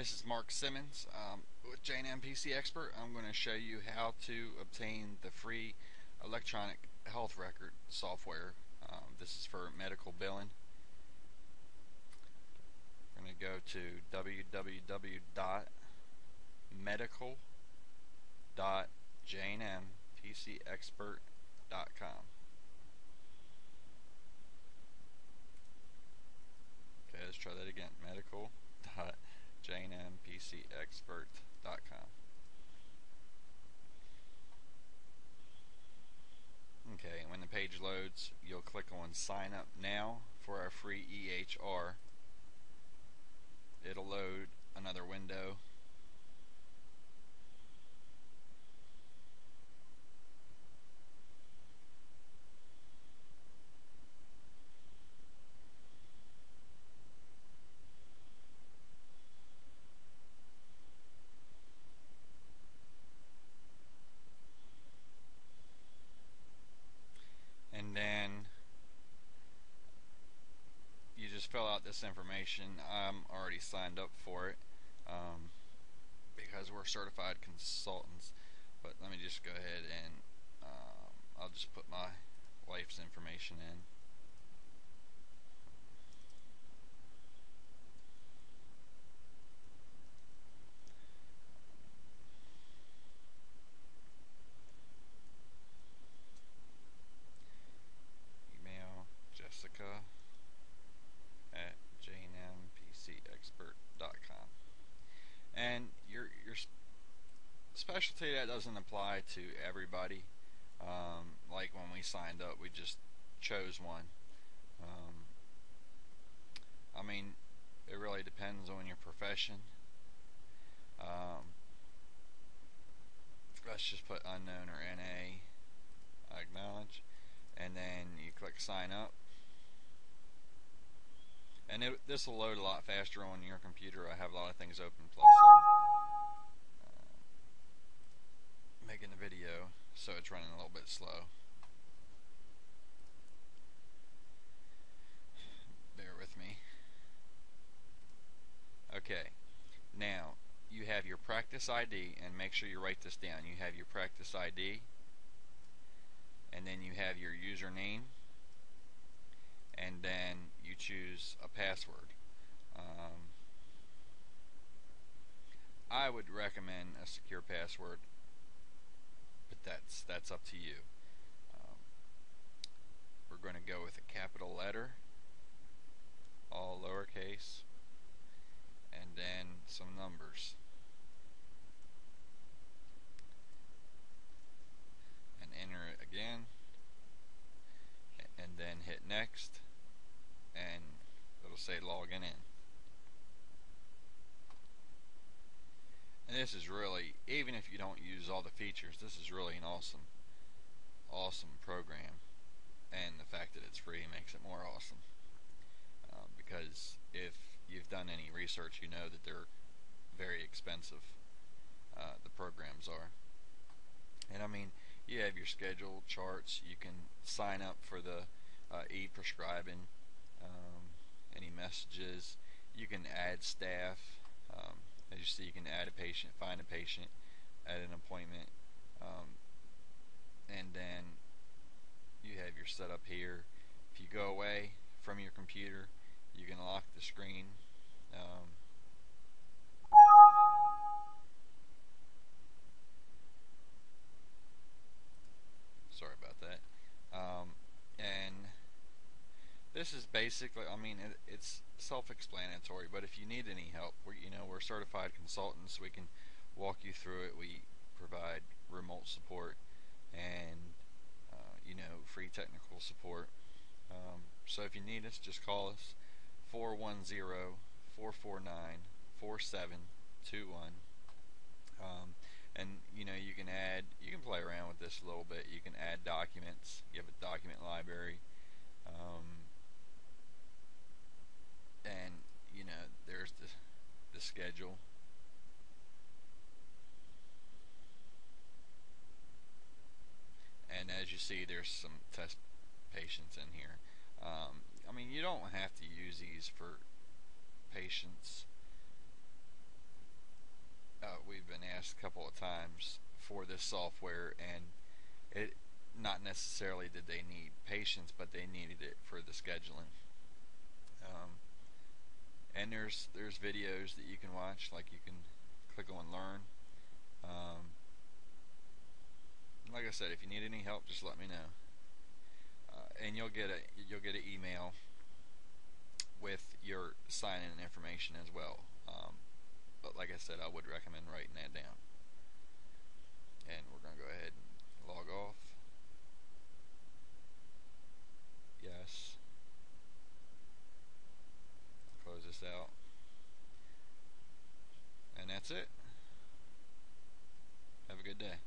this is Mark Simmons um, with J&M PC Expert. I'm going to show you how to obtain the free electronic health record software. Um, this is for medical billing. We're going to go to www.medical.jnmpcexpert.com. Okay, let's try that again. Medical.jnmpcexpert.com jnmpcexpert.com. Okay, when the page loads, you'll click on sign up now for our free EHR. Just fill out this information. I'm already signed up for it um, because we're certified consultants. But let me just go ahead and um, I'll just put my wife's information in. Email Jessica and your your that doesn't apply to everybody. Um, like when we signed up, we just chose one. Um, I mean, it really depends on your profession. Um, let's just put unknown or NA. acknowledge, and then you click sign up and this will load a lot faster on your computer. I have a lot of things open, plus making the video, so it's running a little bit slow. Bear with me. Okay, now you have your practice ID, and make sure you write this down. You have your practice ID, and then you have your username and then you choose a password. Um, I would recommend a secure password, that's that's up to you. Um, we're going to go with a capital letter, all lowercase, and then some numbers. And enter it again, and then hit next and it'll say logging in. And this is really, even if you don't use all the features, this is really an awesome, awesome program. And the fact that it's free makes it more awesome. Uh, because if you've done any research, you know that they're very expensive. Uh, the programs are. And I mean, you have your schedule charts. You can sign up for the uh, e-prescribing um, any messages. You can add staff. Um, as you see, you can add a patient, find a patient, add an appointment, um, and then you have your setup here. If you go away from your computer, you can lock the screen. Um, basically, I mean, it, it's self-explanatory, but if you need any help, we you know, we're certified consultants. We can walk you through it. We provide remote support and, uh, you know, free technical support. Um, so if you need us, just call us 410-449-4721. Um, and you know you can add you can play around with this a little bit you can add documents you have a document library um, and you know there's the the schedule. And as you see there's some test patients in here. Um, I mean you don't have to use these for patients. Uh, we've been asked a couple of times for this software, and it not necessarily did they need patients, but they needed it for the scheduling. Um, and there's there's videos that you can watch, like you can click on learn. Um, like I said, if you need any help, just let me know. Uh, and you'll get a you'll get an email with your sign-in information as well. Um, but like I said, I would recommend writing that down. And we're going to go ahead and log off. Yes. Out. And that's it. Have a good day.